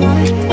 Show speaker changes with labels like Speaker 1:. Speaker 1: one.